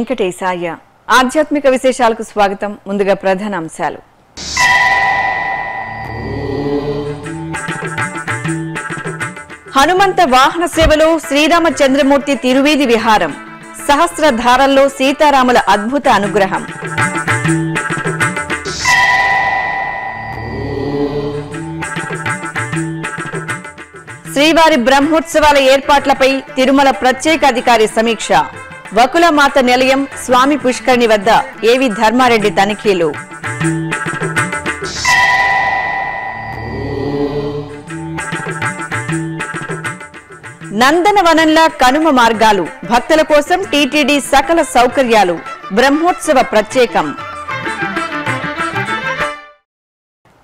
వెంకటేశాయ. ఆధ్యాత్మిక విశేషాలకు స్వాగతం ముందుగా ప్రధాన అంశాలు. హనుమంత వాహన సేవలో శ్రీరామచంద్రమూర్తి తిరువీధి విహారం. సహస్రధారల్లో సీతారాముల అద్భుత అనుగ్రహం. శ్రీవారి బ్రహ్మోత్సవాల ఏర్పాట్లపై తిరుమల ప్రత్యేక అధికారి సమీక్ష. వకులమాత నిలయం స్వామి పుష్కరిణి వద్ద ఏవి ధర్మారెడ్డి తనిఖీలు? నందనవనంలా కనుమ మార్గాలు భక్తుల కోసం టీటీడీ సకల సౌకర్యాలు బ్రహ్మోత్సవ ప్రత్యేకం.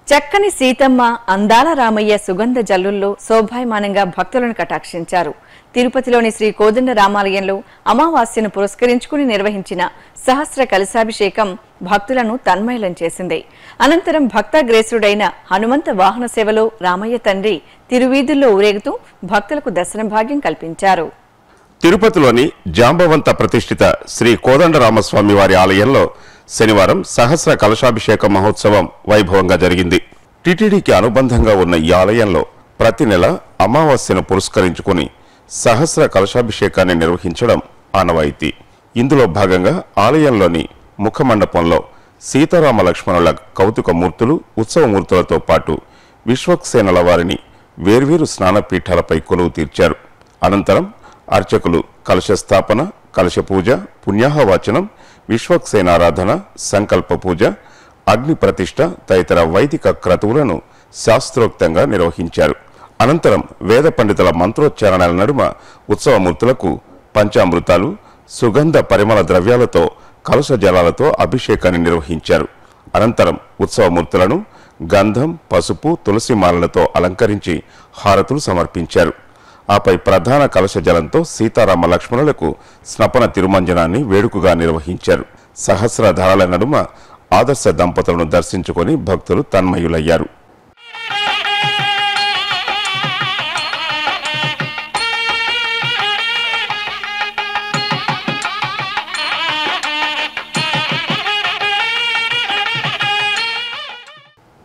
చక్కని సీతమ్మ అందాల రామయ్య సుగంధ జల్లుల్లో శోభాయమానంగా భక్తులను కటాక్షించారు. తిరుపతిలోని శ్రీ కోదండ రామాలయంలో అమావాస్యను పురస్కరించుకుని నిర్వహించిన సహస్ర కలశాభిషేకం భక్తులను తన్మయలం చేసింది. అనంతరం భక్తాగ్రేసుడైన హనుమంత వాహన సేవలో రామయ్య తండ్రి తిరువీధుల్లో ఊరేగుతూ భక్తులకు దర్శన భాగ్యం కల్పించారు. తిరుపతిలోని జాంబవంత ప్రతిష్ఠిత శ్రీ కోదండరామస్వామి వారి ఆలయంలో శనివారం సహస్ర కలశాభిషేక మహోత్సవం వైభవంగా జరిగింది. టిటిడికి అనుబంధంగా ఉన్న ఈ ఆలయంలో ప్రతి నెల అమావాస్యను పురస్కరించుకుని సహస్ర కలశాభిషేకాన్ని నిర్వహించడం ఆనవాయితీ. ఇందులో భాగంగా ఆలయంలోని ముఖమండపంలో సీతారామ లక్ష్మణుల కౌతుక మూర్తులు ఉత్సవమూర్తులతో పాటు విశ్వక్సేనల వారిని వేర్వేరు స్నానపీఠాలపై కొలువు తీర్చారు. అనంతరం అర్చకులు కలశ స్థాపన కలశ పూజ పుణ్యాహవాచనం విశ్వక్సేనారాధన సంకల్ప పూజ అగ్ని ప్రతిష్ఠ తదితర వైదిక క్రతువులను శాస్త్రోక్తంగా నిర్వహించారు. అనంతరం వేద పండితుల మంత్రోచ్చారణల నడుమ ఉత్సవమూర్తులకు పంచామృతాలు సుగంధ పరిమళ ద్రవ్యాలతో కలుష జలాలతో అభిషేకాన్ని నిర్వహించారు. అనంతరం ఉత్సవమూర్తులను గంధం పసుపు తులసి మాలలతో అలంకరించి హారతులు సమర్పించారు. ఆపై ప్రధాన కలశ జలంతో సీతారామ లక్ష్మణులకు స్నపన తిరుమంజనాన్ని వేడుకగా నిర్వహించారు. సహస్రధారాల నడుమ ఆదర్శ దంపతులను దర్శించుకొని భక్తులు తన్మయులయ్యారు.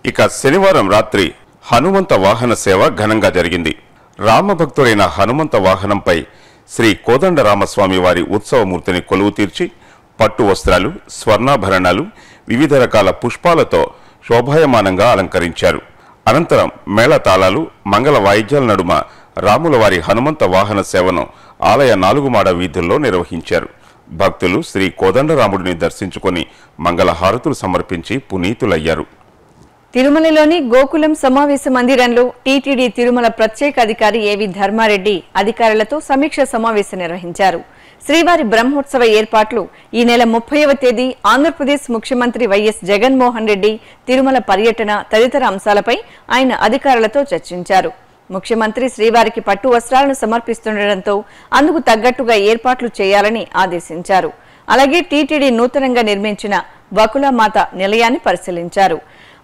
ఇక శనివారం రాత్రి హనుమంత వాహన సేవ ఘనంగా జరిగింది. రామభక్తుడైన హనుమంత వాహనంపై శ్రీ కోదండరామస్వామి వారి ఉత్సవమూర్తిని కొలువు తీర్చి పట్టు వస్త్రాలు స్వర్ణాభరణాలు వివిధ రకాల పుష్పాలతో శోభాయమానంగా అలంకరించారు. అనంతరం మేళతాళాలు మంగళ వాయిద్యాల నడుమ రాములవారి హనుమంత వాహన సేవను ఆలయ నాలుగుమాడ వీధుల్లో నిర్వహించారు. భక్తులు శ్రీ కోదండరాముడిని దర్శించుకొని మంగళహారతులు సమర్పించి పునీతులయ్యారు. తిరుమలలోని గోకులం సమావేశ మందిరంలో టీటీడీ తిరుమల ప్రత్యేక అధికారి ఏవి ధర్మారెడ్డి అధికారులతో సమీక్ష సమావేశం నిర్వహించారు. శ్రీవారి బ్రహ్మోత్సవ ఏర్పాట్లు ఈ నెల ముప్పైవ తేదీ ఆంధ్రప్రదేశ్ ముఖ్యమంత్రి వైఎస్ జగన్మోహన్ రెడ్డి తిరుమల పర్యటన తదితర అంశాలపై ఆయన అధికారులతో చర్చించారు. ముఖ్యమంత్రి శ్రీవారికి పట్టు వస్త్రాలను సమర్పిస్తుండటంతో అందుకు తగ్గట్టుగా ఏర్పాట్లు చేయాలని ఆదేశించారు. అలాగే టీటీడీ నూతనంగా నిర్మించిన వకులామాత నిలయాన్ని పరిశీలించారు.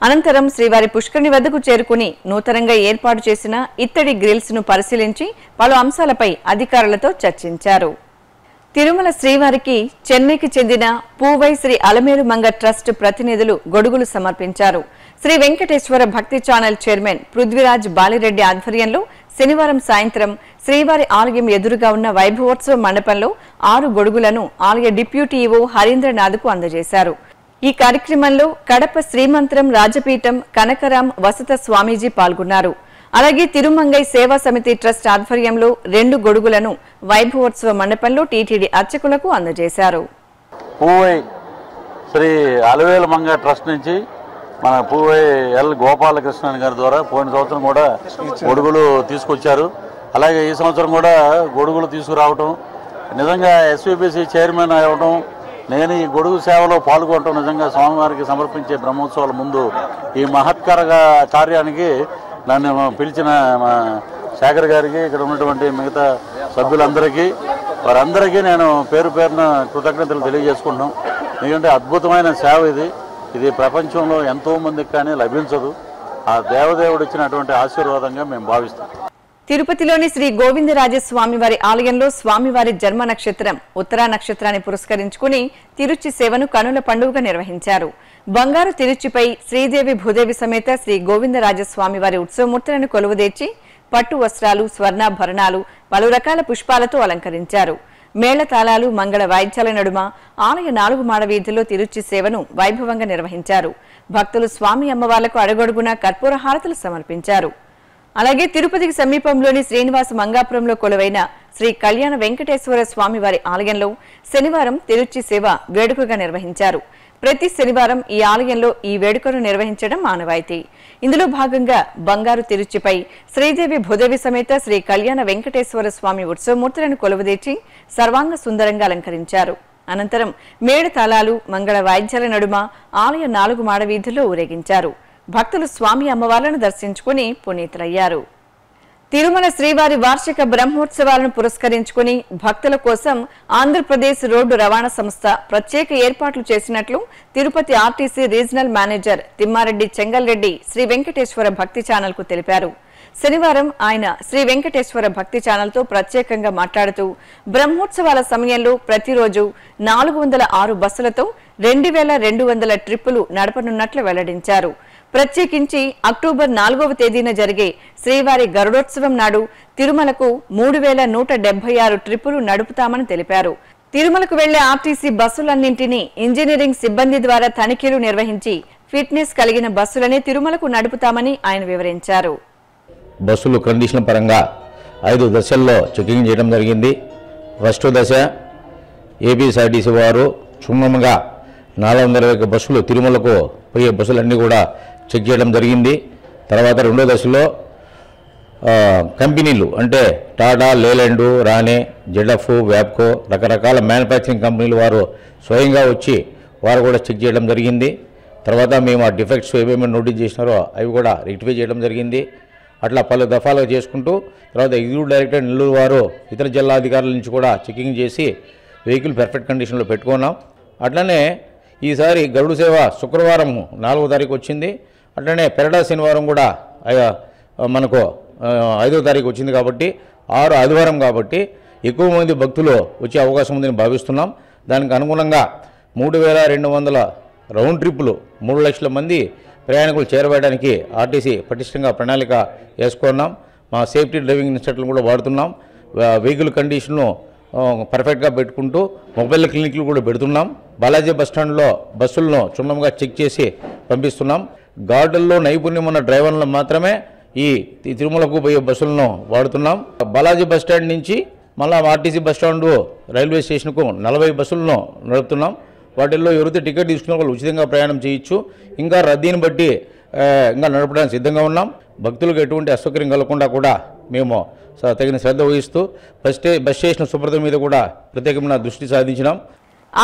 అనంతరం శ్రీవారి పుష్కరిణి వద్దకు చేరుకుని నూతనంగా ఏర్పాటు చేసిన ఇత్తడి గ్రిల్స్ను పరిశీలించి పలు అంశాలపై అధికారులతో చర్చించారు. తిరుమల శ్రీవారికి చెన్నైకి చెందిన పూవై శ్రీ అలమేలు మంగ ట్రస్ట్ ప్రతినిధులు గొడుగులు సమర్పించారు. శ్రీ వెంకటేశ్వర భక్తి ఛానల్ చైర్మన్ పృథ్వీరాజ్ బాలిరెడ్డి ఆధ్వర్యంలో శనివారం సాయంత్రం శ్రీవారి ఆలయం ఎదురుగా ఉన్న వైభవోత్సవ మండపంలో ఆరు గొడుగులను ఆలయ డిప్యూటీ ఈవో హరీంద్రనాథ్కు అందజేశారు. ఈ కార్యక్రమంలో కడప శ్రీమంత్రం రాజపీఠం కనకరాం వసత స్వామీజీ పాల్గొన్నారు. అలాగే తిరుమంగై సేవా సమితి ట్రస్ట్ ఆధ్వర్యంలో రెండు గొడుగులను వైభవోత్సవ మండపంలో టీటీడీ అర్చకులకు అందజేశారు. పూవై శ్రీ అలవేల మంగ ట్రస్ట్ నుంచి మన పూవై ఎల్ గోపాలకృష్ణన్ గారి ద్వారా పోయిన సంవత్సరం కూడా గొడుగులు తీసుకొచ్చారు. అలాగే ఈ సంవత్సరం కూడా గొడుగులు తీసుకురావటం నిజంగా ఎస్విబిసి చైర్మన్ అవ్వటం నేను ఈ గొడుగు సేవలో పాల్గొనటం నిజంగా స్వామివారికి సమర్పించే బ్రహ్మోత్సవాల ముందు ఈ మహత్కర కార్యానికి నన్ను పిలిచిన మా శేఖర్ గారికి ఇక్కడ ఉన్నటువంటి మిగతా సభ్యులందరికీ వారందరికీ నేను పేరు పేరున కృతజ్ఞతలు తెలియజేసుకుంటున్నాం. ఎందుకంటే అద్భుతమైన సేవ ఇది. ఇది ప్రపంచంలో ఎంతో మందికి కానీ లభించదు. ఆ దేవదేవుడు ఇచ్చినటువంటి ఆశీర్వాదంగా మేము భావిస్తాం. తిరుపతిలోని శ్రీ గోవిందరాజస్వామి వారి ఆలయంలో స్వామివారి జన్మ నక్షత్రం ఉత్తరా నక్షత్రాన్ని పురస్కరించుకుని తిరుచి సేవను కనుల పండుగగా నిర్వహించారు. బంగారు తిరుచిపై శ్రీదేవి భూదేవి సమేత శ్రీ గోవిందరాజస్వామి వారి ఉత్సవమూర్తులను కొలువుదీర్చి పట్టు వస్త్రాలు స్వర్ణాభరణాలు పలు రకాల పుష్పాలతో అలంకరించారు. మేళతాళాలు మంగళ వాయిద్యాల నడుమ ఆలయ నాలుగు మాడ వీధిలో తిరుచి సేవను వైభవంగా నిర్వహించారు. భక్తులు స్వామి అమ్మవార్లకు అడుగడుగునా కర్పూర హారతులు సమర్పించారు. అలాగే తిరుపతికి సమీపంలోని శ్రీనివాస మంగాపురంలో కొలువైన శ్రీ కళ్యాణ వెంకటేశ్వర స్వామి వారి ఆలయంలో శనివారం తిరుచి సేవ వేడుకగా నిర్వహించారు. ప్రతి శనివారం ఈ ఆలయంలో ఈ వేడుకను నిర్వహించడం ఆనవాయితీ. ఇందులో భాగంగా బంగారు తిరుచిపై శ్రీదేవి భూదేవి సమేత శ్రీ కళ్యాణ వెంకటేశ్వర స్వామి ఉత్సవమూర్తులను కొలువదీర్చి సర్వాంగ సుందరంగా అలంకరించారు. అనంతరం మేడ తాళాలు మంగళ వాయిద్యాల నడుమ ఆలయ నాలుగు మాడవీధుల్లో ఊరేగించారు. భక్తులు స్వామి అమ్మవార్లను దర్శించుకుని పునీతులయ్యారు. తిరుమల శ్రీవారి వార్షిక బ్రహ్మోత్సవాలను పురస్కరించుకుని భక్తుల కోసం ఆంధ్రప్రదేశ్ రోడ్డు రవాణా సంస్థ ప్రత్యేక ఏర్పాట్లు చేసినట్లు Tirupati RTC regional manager Thimmareddy Chengalreddy Sri Venkateswara భక్తి ఛానల్కు తెలిపారు. శనివారం ఆయన శ్రీ వెంకటేశ్వర భక్తి ఛానల్తో ప్రత్యేకంగా మాట్లాడుతూ బ్రహ్మోత్సవాల సమయంలో ప్రతిరోజు నాలుగు వందల ఆరు బస్సులతో రెండు వేల రెండు వందల ట్రిప్పులు నడపనున్నట్లు వెల్లడించారు. ప్రత్యేకించి అక్టోబర్ నాలుగవ తేదీన జరిగే శ్రీవారి గరుడోత్సవం నాడు తిరుమలకు మూడు వేల నూట డెబ్బై ఆరు ట్రిప్పులు నడుపుతామని తెలిపారు. తిరుమలకు వెళ్ళే ఆర్టీసీ బస్సులన్నింటినీ ఇంజనీరింగ్ సిబ్బంది ద్వారా తనిఖీలు నిర్వహించి ఫిట్నెస్ కలిగిన బస్సులనే తిరుమలకు నడుపుతామని ఆయన వివరించారు. బస్సులు కండిషన్ పరంగా ఐదు దశల్లో చెకింగ్ చేయడం జరిగింది. ఫస్ట్ దశ ఏపీఎస్ఆర్టీసీ వారు క్షుణ్ణంగా నాలుగు వందల బస్సులు తిరుమలకు పోయే బస్సులన్నీ కూడా చెక్ చేయడం జరిగింది. తర్వాత రెండో దశలో కంపెనీలు అంటే Tata Leyland Rane ZF Wabco రకరకాల మ్యానుఫ్యాక్చరింగ్ కంపెనీలు వారు స్వయంగా వచ్చి వారు కూడా చెక్ చేయడం జరిగింది. తర్వాత మేము ఆ డిఫెక్ట్స్ ఏమేమి నోటీస్ చేసినారో అవి కూడా రెక్టిఫై చేయడం జరిగింది. అట్లా పలు దఫాలుగా చేసుకుంటూ తర్వాత ఎగ్జిక్యూటివ్ డైరెక్టర్ నెల్లూరు వారు ఇతర జిల్లా అధికారుల నుంచి కూడా చెకింగ్ చేసి వెహికల్ పర్ఫెక్ట్ కండిషన్లో పెట్టుకున్నాం. అట్లనే ఈసారి గరుడు సేవ శుక్రవారం నాలుగో తారీఖు వచ్చింది. అట్లనే పెరడా శనివారం కూడా మనకు ఐదో తారీఖు వచ్చింది కాబట్టి ఆరు ఆదివారం కాబట్టి ఎక్కువ మంది భక్తులు వచ్చే అవకాశం ఉందని భావిస్తున్నాం. దానికి అనుగుణంగా మూడు వేల రెండు వందల రౌండ్ ట్రిప్పులు మూడు లక్షల మంది ప్రయాణికులు చేరవేయడానికి ఆర్టీసీ పటిష్టంగా ప్రణాళిక వేసుకున్నాం. మా సేఫ్టీ డ్రైవింగ్ ఇన్స్ట్రక్టర్లు కూడా వాడుతున్నాం. వెహికల్ కండిషన్ను పర్ఫెక్ట్గా పెట్టుకుంటూ మొబైల్ క్లినిక్లు కూడా పెడుతున్నాం. బాలాజీ బస్ స్టాండ్లో బస్సులను క్షుణ్ణంగా చెక్ చేసి పంపిస్తున్నాం. గార్డుల్లో నైపుణ్యం ఉన్న డ్రైవర్లను మాత్రమే ఈ తిరుమలకు పోయే బస్సులను వాడుతున్నాం. బాలాజీ బస్ స్టాండ్ నుంచి మళ్ళా ఆర్టీసీ బస్ రైల్వే స్టేషన్కు నలభై బస్సులను నడుపుతున్నాం. వాటిల్లో ఎవరైతే టికెట్ తీసుకున్న వాళ్ళు ఉచితంగా ప్రయాణం చేయొచ్చు. ఇంకా రద్దీని బట్టి ఇంకా నడపడానికి సిద్ధంగా ఉన్నాం. భక్తులకు ఎటువంటి అసౌకర్యం కలగకుండా కూడా మేము తగిన శ్రద్ధ వహిస్తూ బస్ స్టే బస్ స్టేషన్ శుభ్రత మీద కూడా ప్రత్యేకమైన దృష్టి సాధించినాం.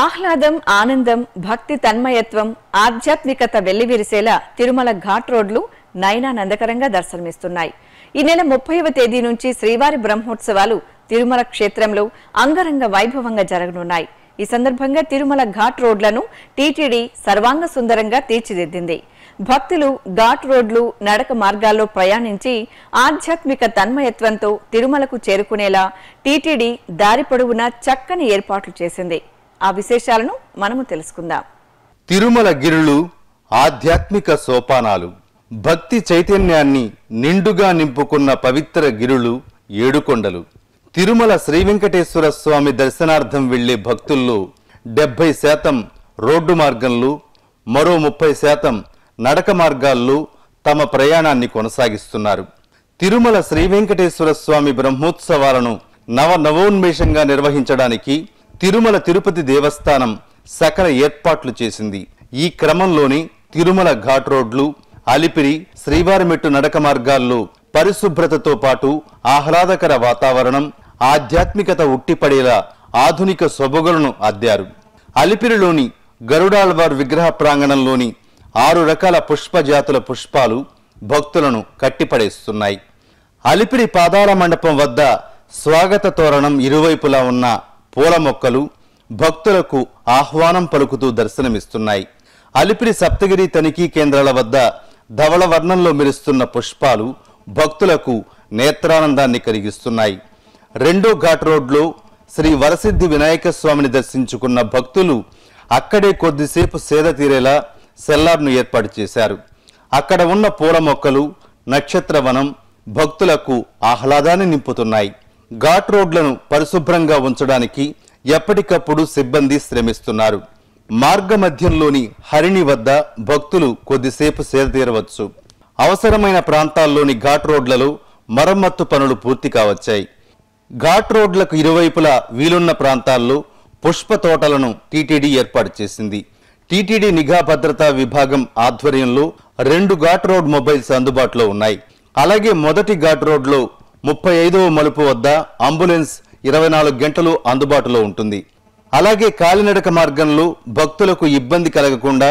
ఆహ్లాదం ఆనందం భక్తి తన్మయత్వం ఆధ్యాత్మికత వెల్లివిరిసేలా తిరుమల ఘాట్ రోడ్లు నయనానందకరంగా దర్శనమిస్తున్నాయి. ఈ నెల ముప్పైవ తేదీ నుంచి శ్రీవారి బ్రహ్మోత్సవాలు తిరుమల క్షేత్రంలో అంగరంగ వైభవంగా జరగనున్నాయి. ఈ సందర్భంగా తిరుమల ఘాట్ రోడ్లను టీటీడీ సర్వాంగ సుందరంగా తీర్చిదిద్దింది. భక్తులు ఘాట్ రోడ్లు నడక మార్గాల్లో ప్రయాణించి ఆధ్యాత్మిక తన్మయత్వంతో తిరుమలకు చేరుకునేలా టీటీడీ దారి పొడవునా చక్కని ఏర్పాట్లు చేసింది. ఆ విశేషాలను మనము తెలుసుకుందాం. తిరుమల గిరులు ఆధ్యాత్మిక సోపానాలు భక్తి చైతన్యాన్ని నిండుగా నింపుకున్న పవిత్ర గిరులు ఏడుకొండలు. తిరుమల శ్రీ వెంకటేశ్వర స్వామి దర్శనార్థం వెళ్ళే భక్తుల్లో డెబ్బై శాతం రోడ్డు మార్గంలో మరో ముప్పై శాతం నడక మార్గాల్లో తమ ప్రయాణాన్ని కొనసాగిస్తున్నారు. తిరుమల శ్రీ వెంకటేశ్వర స్వామి బ్రహ్మోత్సవాలను నవ నవోన్మేషంగా నిర్వహించడానికి తిరుమల తిరుపతి దేవస్థానం సకల ఏర్పాట్లు చేసింది. ఈ క్రమంలోని తిరుమల ఘాట్ రోడ్లు అలిపిరి శ్రీవారిమెట్టు నడక మార్గాల్లో పరిశుభ్రతతో పాటు ఆహ్లాదకర వాతావరణం ఆధ్యాత్మికత ఉట్టిపడేలా ఆధునిక సొబగులను అద్దారు. అలిపిరిలోని గరుడాల్వార్ విగ్రహ ప్రాంగణంలోని ఆరు రకాల పుష్పజాతుల పుష్పాలు భక్తులను కట్టిపడేస్తున్నాయి. అలిపిరి పాదాల మండపం వద్ద స్వాగత తోరణం ఇరువైపులా ఉన్న పూల మొక్కలు భక్తులకు ఆహ్వానం పలుకుతూ దర్శనమిస్తున్నాయి. అలిపిరి సప్తగిరి తనిఖీ కేంద్రాల వద్ద ధవళ వర్ణంలో మెరుస్తున్న పుష్పాలు భక్తులకు నేత్రానందాన్ని కలిగిస్తున్నాయి. రెండో ఘాట్ రోడ్లో శ్రీ వరసిద్ధి వినాయక స్వామిని దర్శించుకున్న భక్తులు అక్కడే కొద్దిసేపు సేద తీరేలా సెల్లార్ను ఏర్పాటు చేశారు. అక్కడ ఉన్న పూల మొక్కలు నక్షత్రవనం భక్తులకు ఆహ్లాదాన్ని నింపుతున్నాయి. ఘాట్ రోడ్లను పరిశుభ్రంగా ఉంచడానికి ఎప్పటికప్పుడు సిబ్బంది శ్రమిస్తున్నారు. మార్గ మధ్యంలోని హరిణి వద్ద భక్తులు కొద్దిసేపు సేదతీరవచ్చు. అవసరమైన ప్రాంతాల్లోని ఘాట్ రోడ్లలో మరమ్మత్తు పనులు పూర్తి కావచ్చాయి. ఘాట్ రోడ్లకు ఇరువైపులా వీలున్న ప్రాంతాల్లో పుష్ప తోటలను టీటీడీ ఏర్పాటు చేసింది. టీటీడీ నిఘా భద్రతా విభాగం ఆధ్వర్యంలో రెండు ఘాట్ రోడ్ మొబైల్స్ అందుబాటులో ఉన్నాయి. అలాగే మొదటి ఘాట్ రోడ్లో ముప్పై ఐదవ మలుపు వద్ద అంబులెన్స్ ఇరవై నాలుగు గంటలు అందుబాటులో ఉంటుంది. అలాగే కాలినడక మార్గంలో భక్తులకు ఇబ్బంది కలగకుండా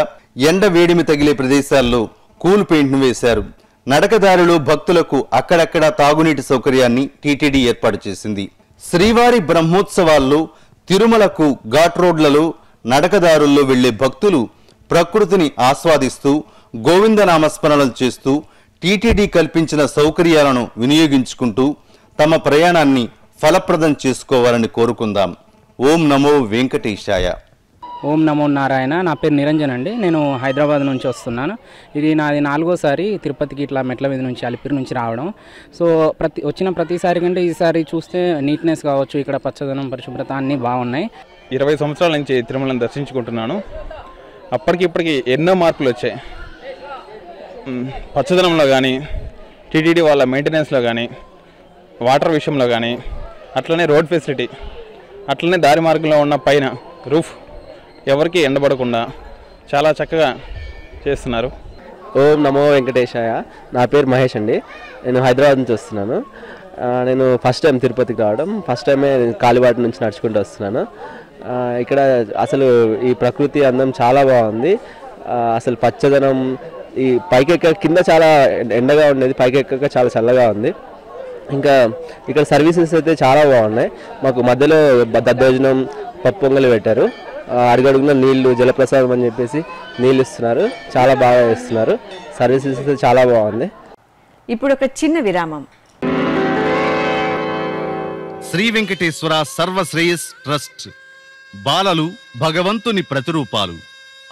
ఎండ వేడిమి తగిలే ప్రదేశాల్లో కూల్ పెయింట్ను వేశారు. నడకదారిలో భక్తులకు అక్కడక్కడ తాగునీటి సౌకర్యాన్ని టీటీడీ ఏర్పాటు చేసింది. శ్రీవారి బ్రహ్మోత్సవాల్లో తిరుమలకు ఘాట్ రోడ్లలో నడకదారుల్లో వెళ్ళే భక్తులు ప్రకృతిని ఆస్వాదిస్తూ గోవిందనామస్మరణలు చేస్తూ టీటీడీ కల్పించిన సౌకర్యాలను వినియోగించుకుంటూ తమ ప్రయాణాన్ని ఫలప్రదం చేసుకోవాలని కోరుకుందాం. ఓం నమో వెంకటేశాయ. ఓం నమో నారాయణ. నా పేరు నిరంజన్ అండి. నేను హైదరాబాద్ నుంచి వస్తున్నాను. ఇది నాది నాలుగోసారి తిరుపతికి ఇట్లా మెట్ల మీద నుంచి అలిపిరి నుంచి రావడం. సో ప్రతి వచ్చిన ప్రతిసారి కంటే ఈసారి చూస్తే నీట్నెస్ కావచ్చు ఇక్కడ పచ్చదనం పరిశుభ్రత అన్నీ బాగున్నాయి. ఇరవై సంవత్సరాల నుంచి తిరుమలను దర్శించుకుంటున్నాను. అప్పటికి ఇప్పటికి ఎన్నో మార్పులు వచ్చాయి. పచ్చదనంలో కానీ టీటీడీ వాళ్ళ మెయింటెనెన్స్లో కానీ వాటర్ విషయంలో కానీ అట్లనే రోడ్ ఫెసిలిటీ అట్లనే దారి మార్గంలో ఉన్న పైన రూఫ్ ఎవరికి ఎండబడకుండా చాలా చక్కగా చేస్తున్నారు. ఓం నమో వెంకటేశాయ. నా పేరు మహేష్ అండి. నేను హైదరాబాద్ నుంచి వస్తున్నాను. నేను ఫస్ట్ టైం తిరుపతికి రావడం. ఫస్ట్ టైమే నేను కాలిబాట నుంచి నడుచుకుంటూ వస్తున్నాను. ఇక్కడ అసలు ఈ ప్రకృతి అందం చాలా బాగుంది. అసలు పచ్చదనం ఈ పైకి ఎక్క కింద చాలా ఎండగా ఉండేది పైకి ఎక్కక చాలా చల్లగా ఉంది. ఇంకా ఇక్కడ సర్వీసెస్ అయితే చాలా బాగున్నాయి. మాకు మధ్యలో దద్దోజనం పప్పు పొంగలి పెట్టారు. అడుగడుగున నీళ్ళు జలప్రసాదం అని చెప్పేసి నీళ్ళు ఇస్తున్నారు చాలా బాగా ఇస్తున్నారు. సర్వీసెస్ అయితే చాలా బాగుంది. ఇప్పుడు ఒక చిన్న విరామం. శ్రీ వెంకటేశ్వర సర్వశ్రేయస్ ట్రస్ట్. బాలలు భగవంతుని ప్రతిరూపాలు.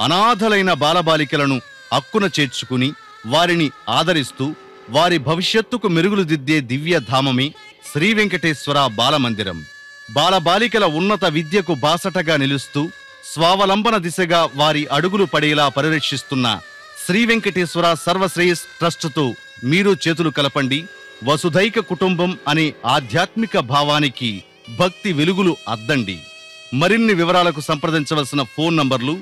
అనాథలైన బాలబాలికలను అక్కున చేర్చుకుని వారిని ఆదరిస్తూ వారి భవిష్యత్తుకు మెరుగులు దిద్దే దివ్య ధామమే శ్రీ వెంకటేశ్వర బాలమందిరం. బాలబాలికల ఉన్నత విద్యకు బాసటగా నిలుస్తూ స్వావలంబన దిశగా వారి అడుగులు పడేలా పరిరక్షిస్తున్న శ్రీ వెంకటేశ్వర సర్వశ్రేయస్ ట్రస్టుతో మీరు చేతులు కలపండి. వసుధైక కుటుంబం అనే ఆధ్యాత్మిక భావానికి భక్తి వెలుగులు అద్దండి. మరిన్ని వివరాలకు సంప్రదించవలసిన ఫోన్ నంబర్లు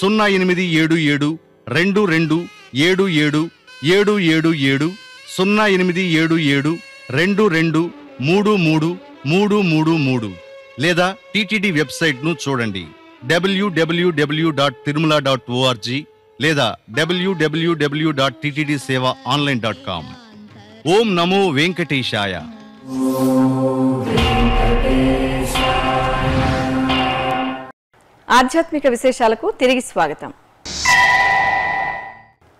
సున్నా ఎనిమిది ఏడు ఏడు రెండు రెండు ఏడు ఏడు ఏడు ఏడు ఏడు సున్నా ఎనిమిది ఏడు ఏడు రెండు రెండు మూడు మూడు మూడు మూడు మూడు లేదా టీటీడీ వెబ్సైట్ను చూడండి. WWW dot Tirumala dot ORG లేదా WWW dot TTD Seva online dot com ఓం నమో వెంకటేశాయ. ఆధ్యాత్మిక విశేషాలకు తిరిగి స్వాగతం.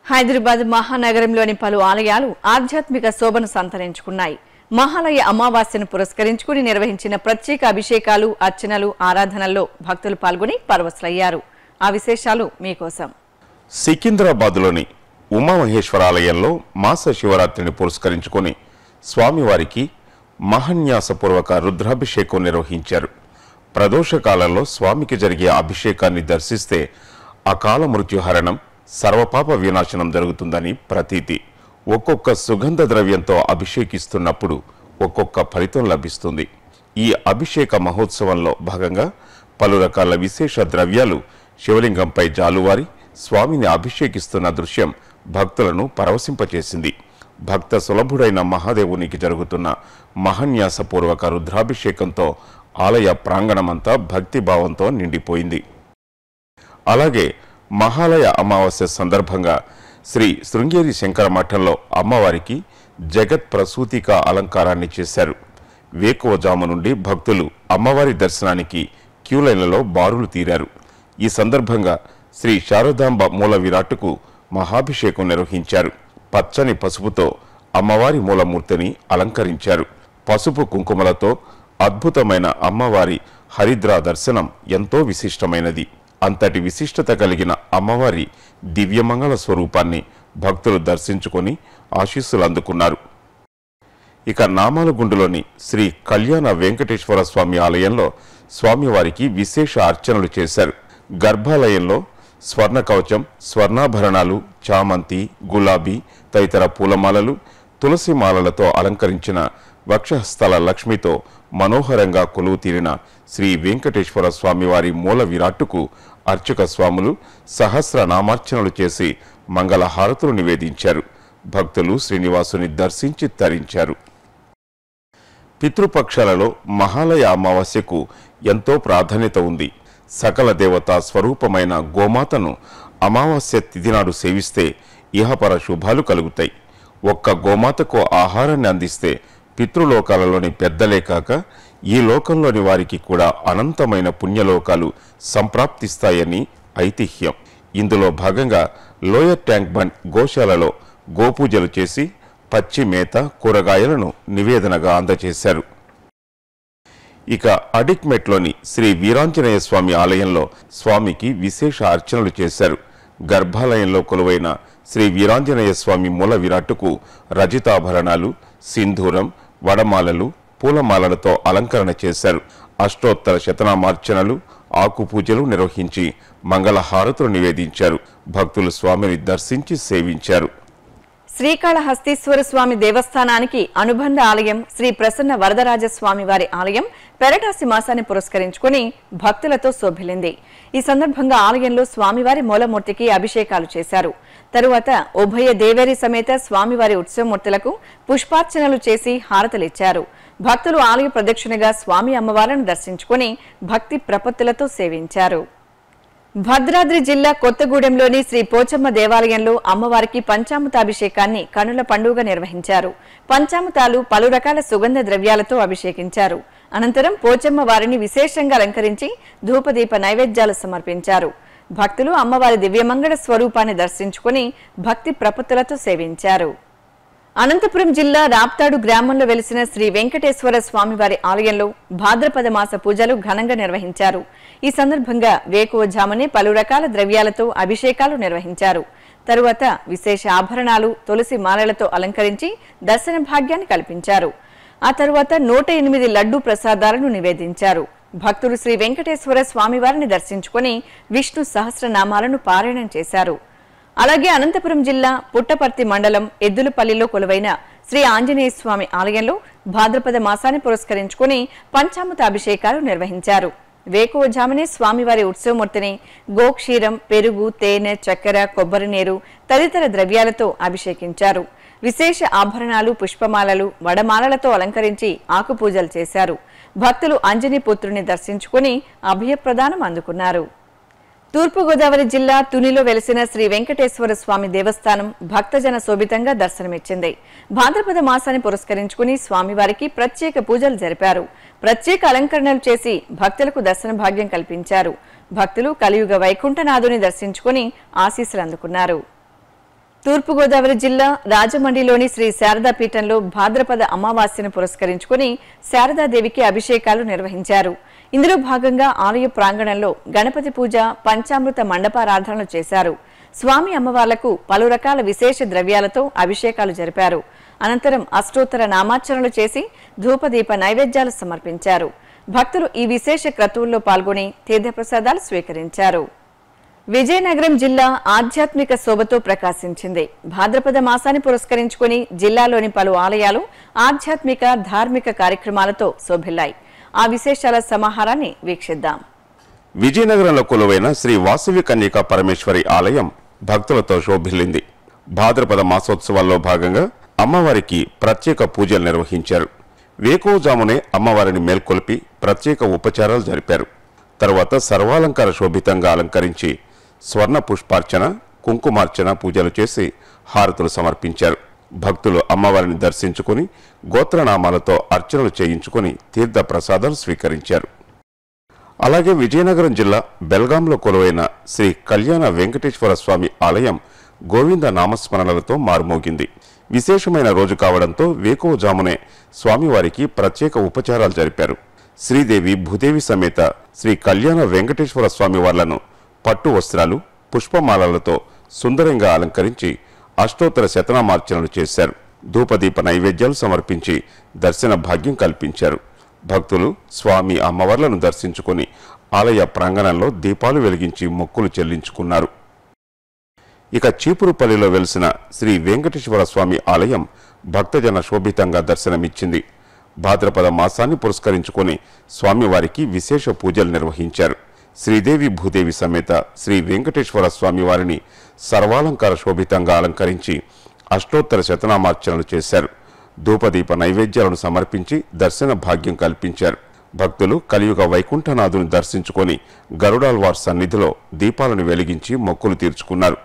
హైదరాబాద్ మహానగరంలోని పలు ఆలయాలు ఆధ్యాత్మిక శోభను సంతరించుకున్నాయి. మహాలయ అమావాస్యను పురస్కరించుకుని నిర్వహించిన ప్రత్యేక అభిషేకాలు అర్చనలు ఆరాధనల్లో భక్తులు పాల్గొని పరవశులయ్యారు. ఆ విశేషాలు మీకోసం. సికింద్రాబాద్లోని ఉమామహేశ్వర ఆలయంలో మాస శివరాత్రిని పురస్కరించుకొని స్వామివారికి మహన్యాసపూర్వక రుద్రాభిషేకం నిర్వహించారు. ప్రదోషకాలంలో స్వామికి జరిగే అభిషేకాన్ని దర్శిస్తే అకాల మృత్యుహరణం సర్వపాప వినాశనం జరుగుతుందని ప్రతీతి. ఒక్కొక్క సుగంధ ద్రవ్యంతో అభిషేకిస్తున్నప్పుడు ఒక్కొక్క ఫలితం లభిస్తుంది. ఈ అభిషేక మహోత్సవంలో భాగంగా పలు రకాల విశేష ద్రవ్యాలు శివలింగంపై జాలువారి స్వామిని అభిషేకిస్తున్న దృశ్యం భక్తులను పరవశింపచేసింది. భక్త సులభుడైన మహాదేవునికి జరుగుతున్న మహన్యాసపూర్వక రుద్రాభిషేకంతో ఆలయ ప్రాంగణమంతా భక్తిభావంతో నిండిపోయింది. అలాగే మహాలయ అమావాస్య సందర్భంగా శ్రీ శృంగేరి శంకర మఠంలో అమ్మవారికి జగత్ ప్రసూతిక అలంకారాన్ని చేశారు. వేకువజాము నుండి భక్తులు అమ్మవారి దర్శనానికి క్యూలైన్లలో బారులు తీరారు. ఈ సందర్భంగా శ్రీ శారదాంబ మూల విరాట్కు మహాభిషేకం నిర్వహించారు. పచ్చని పసుపుతో అమ్మవారి మూలమూర్తిని అలంకరించారు. పసుపు కుంకుమలతో అద్భుతమైన అమ్మవారి హరిద్రా దర్శనం ఎంతో విశిష్టమైనది. అంతటి విశిష్టత కలిగిన అమ్మవారి దివ్యమంగళ స్వరూపాన్ని భక్తులు దర్శించుకొని ఆశీస్సులు అందుకున్నారు. ఇక నామాలగుండులోని శ్రీ కళ్యాణ వెంకటేశ్వర స్వామి ఆలయంలో స్వామివారికి విశేష అర్చనలు చేశారు. గర్భాలయంలో స్వర్ణ కవచం స్వర్ణాభరణాలు చామంతి గులాబీ తదితర పూలమాలలు తులసి మాలలతో అలంకరించిన వక్షస్థల లక్ష్మితో మనోహరంగా కొలువు తీరిన శ్రీ వెంకటేశ్వర స్వామివారి మూల విరాట్టుకు అర్చక స్వాములు సహస్ర నామార్చనలు చేసి మంగళహారతులు నివేదించారు. భక్తులు శ్రీనివాసుని దర్శించి తరించారు. పితృపక్షాలలో మహాలయ అమావాస్యకు ఎంతో ప్రాధాన్యత ఉంది. సకల దేవతా స్వరూపమైన గోమాతను అమావాస్య తిథినాడు సేవిస్తే ఇహపర శుభాలు కలుగుతాయి. ఒక్క గోమాతకు ఆహారాన్ని అందిస్తే పితృలోకాలలోని పెద్దలే కాక ఈ లోకంలోని వారికి కూడా అనంతమైన పుణ్యలోకాలు సంప్రాప్తిస్తాయని ఐతిహ్యం. ఇందులో భాగంగా లోయర్ ట్యాంక్ బండ్ గోశాలలో గోపూజలు చేసి పచ్చి మేత కూరగాయలను నివేదనగా అందజేశారు. ఇక అడిక్మెట్లోని శ్రీ వీరాంజనేయ స్వామి ఆలయంలో స్వామికి విశేష అర్చనలు చేశారు. గర్భాలయంలో కొలువైన శ్రీ వీరాంజనేయ స్వామి మూల విరాట్టుకు రజితాభరణాలు సింధూరం వడమాలలు పూలమాలలతో అలంకరణ చేశారు. అష్టోత్తర శతనామార్చనలు ఆకుపూజలు నిర్వహించి మంగళహారతులు నివేదించారు. భక్తులు స్వామిని దర్శించి సేవించారు. శ్రీకాళహస్తీశ్వర స్వామి దేవస్థానానికి అనుబంధ ఆలయం శ్రీ ప్రసన్న వరదరాజస్వామి వారి ఆలయం పెరటాసి మాసాన్ని పురస్కరించుకుని భక్తులతో శోభిలింది. ఈ సందర్భంగా ఆలయంలో స్వామివారి మూలమూర్తికి అభిషేకాలు చేశారు. తరువాత ఉభయ దేవేరి సమేత స్వామివారి ఉత్సవమూర్తులకు పుష్పార్చనలు చేసి హారతలిచ్చారు. భక్తులు ఆలయ ప్రదక్షిణగా స్వామి అమ్మవారిని దర్శించుకుని భక్తి ప్రపత్తులతో సేవించారు. భద్రాద్రి జిల్లా కొత్తగూడెంలోని శ్రీ పోచమ్మ దేవాలయంలో అమ్మవారికి పంచామృతాభిషేకాన్ని కనుల పండుగ నిర్వహించారు. పంచామృతాలు పలు రకాల సుగంధ ద్రవ్యాలతో అభిషేకించారు. అనంతరం పోచమ్మ వారిని విశేషంగా అలంకరించి ధూపదీప నైవేద్యాలు సమర్పించారు. భక్తులు అమ్మవారి దివ్యమంగళ స్వరూపాన్ని దర్శించుకుని భక్తి ప్రపత్తులతో సేవించారు. అనంతపురం జిల్లా రాప్తాడు గ్రామంలో వెలిసిన శ్రీ వెంకటేశ్వర స్వామివారి ఆలయంలో భాద్రపద మాస పూజలు ఘనంగా నిర్వహించారు. ఈ సందర్భంగా వేకువజామునే పలు రకాల ద్రవ్యాలతో అభిషేకాలు నిర్వహించారు. తరువాత విశేష ఆభరణాలు తులసి మాలలతో అలంకరించి దర్శన భాగ్యాన్ని కల్పించారు. ఆ తరువాత నూట ఎనిమిది లడ్డూ ప్రసాదాలను నివేదించారు. భక్తులు శ్రీ వెంకటేశ్వర స్వామివారిని దర్శించుకుని విష్ణు సహస్రనామాలను పారాయణం చేశారు. అలాగే అనంతపురం జిల్లా పుట్టపర్తి మండలం ఎద్దులపల్లిలో కొలువైన శ్రీ ఆంజనేయ స్వామి ఆలయంలో భాద్రపద మాసాన్ని పురస్కరించుకుని పంచామృత అభిషేకాలు నిర్వహించారు. వేకువజామునే స్వామివారి ఉత్సవమూర్తిని గోక్షీరం పెరుగు తేనె చక్కెర కొబ్బరి నీరు తదితర ద్రవ్యాలతో అభిషేకించారు. విశేష ఆభరణాలు పుష్పమాలలు వడమాలలతో అలంకరించి ఆకుపూజలు చేశారు. భక్తులు అంజనీ పుత్రుని దర్శించుకుని అభయప్రదానం అందుకున్నారు. తూర్పుగోదావరి జిల్లా తునిలో వెలిసిన శ్రీ వెంకటేశ్వర స్వామి దేవస్థానం భక్తజన శోభితంగా దర్శనమిచ్చింది. భాద్రపద మాసాన్ని పురస్కరించుకుని స్వామివారికి ప్రత్యేక పూజలు జరిపారు. ప్రత్యేక అలంకరణలు చేసి భక్తులకు దర్శన భాగ్యం కల్పించారు. భక్తులు కలియుగ వైకుంఠనాథుని దర్శించుకుని ఆశీస్సులు అందుకున్నారు. తూర్పుగోదావరి జిల్లా రాజమండ్రిలోని శ్రీ శారదా పీఠంలో భాద్రపద అమావాస్యను పురస్కరించుకుని శారదాదేవికి అభిషేకాలు నిర్వహించారు. ఇందులో భాగంగా ఆలయ ప్రాంగణంలో గణపతి పూజ పంచామృత మండపారాధనలు చేశారు. స్వామి అమ్మవార్లకు పలు రకాల విశేష ద్రవ్యాలతో అభిషేకాలు జరిపారు. అనంతరం అష్టోత్తర నామాచరణలు చేసి ధూపదీప నైవేద్యాలు సమర్పించారు. భక్తులు ఈ విశేష క్రతువుల్లో పాల్గొని తీర్థప్రసాదాలు స్వీకరించారు. విజయనగరం జిల్లా ఆధ్యాత్మిక శోభతో ప్రకాశించింది. భాద్రపద మాసాన్ని పురస్కరించుకుని జిల్లాలోని పలు ఆలయాలు ఆధ్యాత్మిక ధార్మిక కార్యక్రమాలతో శోభిల్లాయి. ఆ విశేషాల సమాహారాన్ని వీక్షిద్దాం. విజయనగరంలో కొలువైన శ్రీ వాసవి కన్యకా పరమేశ్వరి ఆలయం భక్తులతో శోభిల్లింది. భాద్రపద మాసోత్సవాల్లో భాగంగా అమ్మవారికి ప్రత్యేక పూజలు నిర్వహించారు. వేకోజామునే అమ్మవారిని మేల్కొల్పి ప్రత్యేక ఉపచారాలు జరిపారు. తరువాత సర్వాలంకార శోభితంగా అలంకరించి స్వర్ణ పుష్పార్చన కుంకుమార్చన పూజలు చేసి హారతులు సమర్పించారు. భక్తులు అమ్మవారిని దర్శించుకుని గోత్రనామాలతో అర్చనలు చేయించుకుని తీర్థ స్వీకరించారు. అలాగే విజయనగరం జిల్లా బెల్గాంలో కొలువైన శ్రీ కళ్యాణ వెంకటేశ్వర స్వామి ఆలయం గోవింద నామస్మరణలతో మారుమోగింది. విశేషమైన రోజు కావడంతో వేకువజామునే స్వామివారికి ప్రత్యేక ఉపచారాలు జరిపారు. శ్రీదేవి భూదేవి సమేత శ్రీ కళ్యాణ వెంకటేశ్వర స్వామివార్లను పట్టు వస్త్రాలు పుష్పమాలలతో సుందరంగా అలంకరించి అష్టోత్తర శతనామార్చనలు చేశారు. ధూపదీప నైవేద్యాలు సమర్పించి దర్శన భాగ్యం కల్పించారు. భక్తులు స్వామి అమ్మవార్లను దర్శించుకుని ఆలయ ప్రాంగణంలో దీపాలు వెలిగించి మొక్కులు చెల్లించుకున్నారు. ఇక చీపురుపల్లిలో వెలిసిన శ్రీ వెంకటేశ్వర స్వామి ఆలయం భక్తజన శోభితంగా దర్శనమిచ్చింది. భాద్రపద మాసాన్ని పురస్కరించుకొని స్వామివారికి విశేష పూజలు నిర్వహించారు. శ్రీదేవి భూదేవి సమేత శ్రీ వెంకటేశ్వర స్వామి వారిని సర్వాలంకార శోభితంగా అలంకరించి అష్టోత్తర శతనామార్చనలు చేశారు. ధూపదీప నైవేద్యాలను సమర్పించి దర్శన భాగ్యం కల్పించారు. భక్తులు కలియుగ వైకుంఠనాథుని దర్శించుకొని గరుడాల్వార్ సన్నిధిలో దీపాలను వెలిగించి మొక్కులు తీర్చుకున్నారు.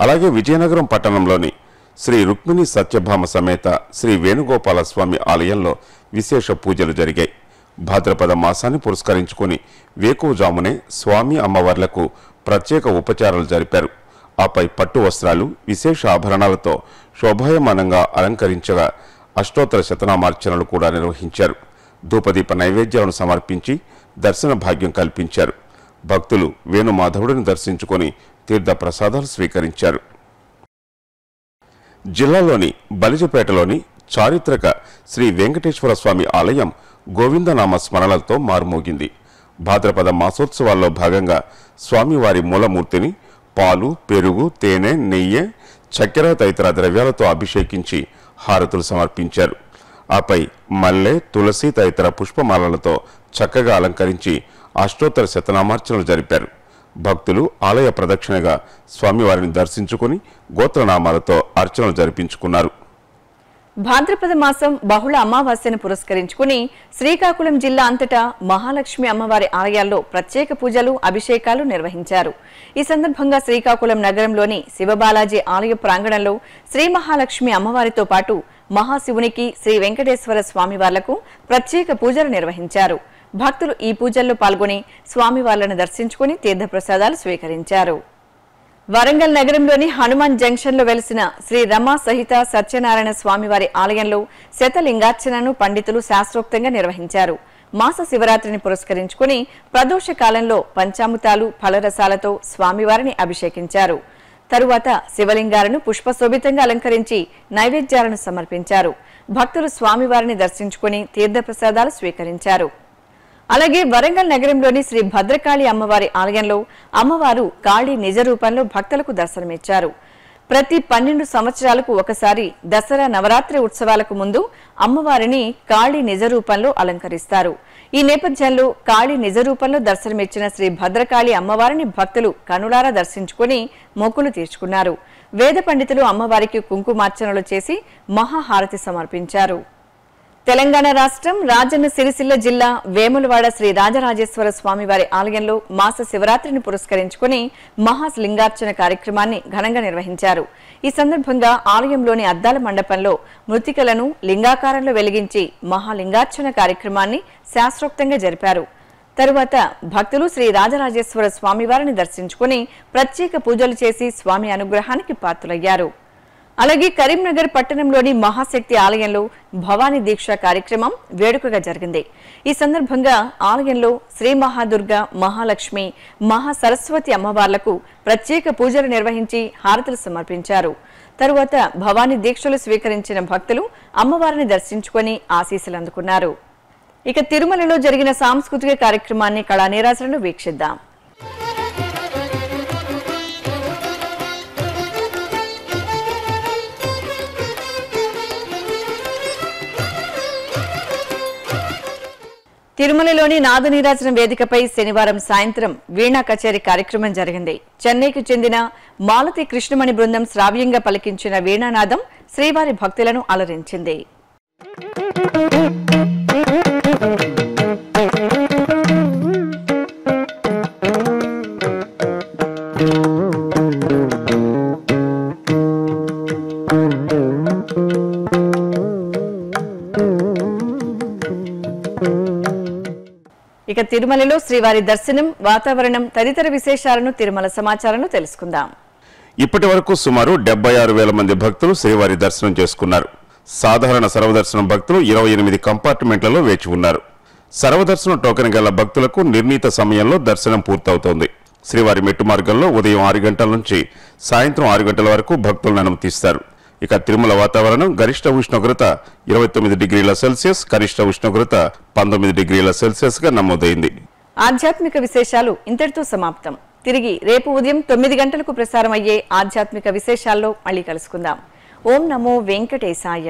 అలాగే విజయనగరం పట్టణంలోని శ్రీ రుక్మిణి సత్యభామ సమేత శ్రీ వేణుగోపాలస్వామి ఆలయంలో విశేష పూజలు జరిగాయి. భాద్రపద మాసాన్ని పురస్కరించుకుని వేకువజామునే స్వామి అమ్మవార్లకు ప్రత్యేక ఉపచారాలు జరిపారు. ఆపై పట్టు వస్త్రాలు విశేష ఆభరణాలతో శోభాయమానంగా అలంకరించగా అష్టోత్తర శతనామార్చనలు కూడా నిర్వహించారు. ధూపదీప నైవేద్యాలను సమర్పించి దర్శన భాగ్యం కల్పించారు. భక్తులు వేణుమాధవుడిని దర్శించుకొని తీర్థ ప్రసాదాలు స్వీకరించారు. జిల్లాలోని బలిజపేటలోని చారిత్రక శ్రీ వెంకటేశ్వర స్వామి ఆలయం గోవిందనామ స్మరణలతో మారుమోగింది. భాద్రపద మాసోత్సవాల్లో భాగంగా స్వామివారి మూలమూర్తిని పాలు పెరుగు తేనె నెయ్యి చక్కెర తదితర ద్రవ్యాలతో అభిషేకించి హారతులు సమర్పించారు. ఆపై మల్లె తులసి తదితర పుష్పమాలలతో చక్కగా అలంకరించి అష్టోత్తర శతనామార్చనలు జరిపారు. భక్తులు ఆలయ ప్రదక్షిణగా స్వామివారిని దర్శించుకుని గోత్రనామాలతో అర్చనలు జరిపించుకున్నారు. భాద్రపద మాసం బహుళ అమావాస్యను పురస్కరించుకుని శ్రీకాకుళం జిల్లా అంతటా మహాలక్ష్మి అమ్మవారి ఆలయాల్లో ప్రత్యేక పూజలు అభిషేకాలు నిర్వహించారు. ఈ సందర్భంగా శ్రీకాకుళం నగరంలోని శివబాలాజీ ఆలయ ప్రాంగణంలో శ్రీ మహాలక్ష్మి అమ్మవారితో పాటు మహాశివునికి శ్రీ వెంకటేశ్వర స్వామివార్లకు ప్రత్యేక పూజలు నిర్వహించారు. భక్తులు ఈ పూజల్లో పాల్గొని స్వామివార్లను దర్శించుకుని తీర్థప్రసాదాలు స్వీకరించారు. వరంగల్ నగరంలోని హనుమాన్ జంక్షన్లో వెలిసిన శ్రీ రమా సహిత సత్యనారాయణ స్వామివారి ఆలయంలో శతలింగార్చనను పండితులు శాస్త్రోక్తంగా నిర్వహించారు. మాస శివరాత్రిని పురస్కరించుకుని ప్రదోష కాలంలో పంచామృతాలు ఫలరసాలతో స్వామివారిని అభిషేకించారు. తరువాత శివలింగాలను పుష్పశోభితంగా అలంకరించి నైవేద్యాలను సమర్పించారు. భక్తులు స్వామివారిని దర్శించుకుని తీర్థప్రసాదాలు స్వీకరించారు. అలాగే వరంగల్ నగరంలోని శ్రీ భద్రకాళి అమ్మవారి ఆలయంలో అమ్మవారు కాళీ నిజ రూపంలో భక్తులకు దర్శనమిచ్చారు. ప్రతి పన్నెండు సంవత్సరాలకు ఒకసారి దసరా నవరాత్రి ఉత్సవాలకు ముందు అమ్మవారిని కాళీ నిజ రూపంలో అలంకరిస్తారు. ఈ నేపథ్యంలో కాళీ నిజ రూపంలో దర్శనమిచ్చిన శ్రీ భద్రకాళి అమ్మవారిని భక్తులు కనులారా దర్శించుకుని మొక్కులు తీర్చుకున్నారు. వేద పండితులు అమ్మవారికి కుంకుమార్చనలు చేసి మహాహారతి సమర్పించారు. తెలంగాణ రాష్ట్రం రాజన్న సిరిసిల్ల జిల్లా వేములవాడ శ్రీ రాజరాజేశ్వర స్వామివారి ఆలయంలో మాస శివరాత్రిని పురస్కరించుకుని మహాలింగార్చన కార్యక్రమాన్ని ఘనంగా నిర్వహించారు. ఈ సందర్భంగా ఆలయంలోని అద్దాల మండపంలో మృతికలను లింగాకారంలో వెలిగించి మహాలింగార్చన కార్యక్రమాన్ని శాస్త్రోక్తంగా జరిపారు. తరువాత భక్తులు శ్రీ రాజరాజేశ్వర స్వామివారిని దర్శించుకుని ప్రత్యేక పూజలు చేసి స్వామి అనుగ్రహానికి పాత్రులయ్యారు. అలాగే కరీంనగర్ పట్టణంలోని మహాశక్తి ఆలయంలో భవానీ దీక్ష కార్యక్రమం వేడుకగా జరిగింది. ఈ సందర్భంగా ఆలయంలో శ్రీ మహాదుర్గ మహాలక్ష్మి మహాసరస్వతి అమ్మవార్లకు ప్రత్యేక పూజలు నిర్వహించి హారతులు సమర్పించారు. తరువాత భవానీ దీక్షలు స్వీకరించిన భక్తులు అమ్మవారిని దర్శించుకొని ఆశీస్సులు అందుకున్నారు. ఇక తిరుమలలో జరిగిన సాంస్కృతిక కార్యక్రమాన్ని కళానీరాజులను వీక్షిద్దాం. తిరుమలలోని నాదనీరాజన వేదికపై శనివారం సాయంత్రం వీణా కచేరీ కార్యక్రమం జరిగింది. చెన్నైకి చెందిన మాలతి కృష్ణమణి బృందం శ్రావ్యంగా పలికించిన వీణానాదం శ్రీవారి భక్తులను అలరించింది. ఇక తిరుమలలో శ్రీవారి దర్శనం వాతావరణం తదితర విశేషాలను తిరుమల సమాచారం తెలుసుకుందాం. ఇప్పటి వరకు సుమారు డెబ్బై ఆరు వేల మంది భక్తులు శ్రీవారి దర్శనం చేసుకున్నారు. సాధారణ సర్వదర్శనం భక్తులు ఇరవై ఎనిమిది కంపార్ట్మెంట్లలో వేచి ఉన్నారు. సర్వదర్శనం టోకెన్ గల భక్తులకు నిర్ణీత సమయంలో దర్శనం పూర్తవుతోంది. శ్రీవారి మెట్టు మార్గంలో ఉదయం ఆరు గంటల నుంచి సాయంత్రం ఆరు గంటల వరకు భక్తులను అనుమతిస్తారు. ఇక తిరుమల వాతావరణం గరిష్ట ఉష్ణోగ్రత ఇరవై తొమ్మిది డిగ్రీల సెల్సియస్ కనిష్ట ఉష్ణోగ్రత పంతొమ్మిది డిగ్రీల సెల్సియస్గా నమోదైంది. ఆధ్యాత్మిక విశేషాలు ఇంతటితో సమాప్తం. తిరిగి రేపు ఉదయం తొమ్మిది గంటలకు ప్రసారం అయ్యే ఆధ్యాత్మిక విశేషాల్లో మళ్ళీ కలుసుకుందాం. ఓం నమో వెంకటేశాయ.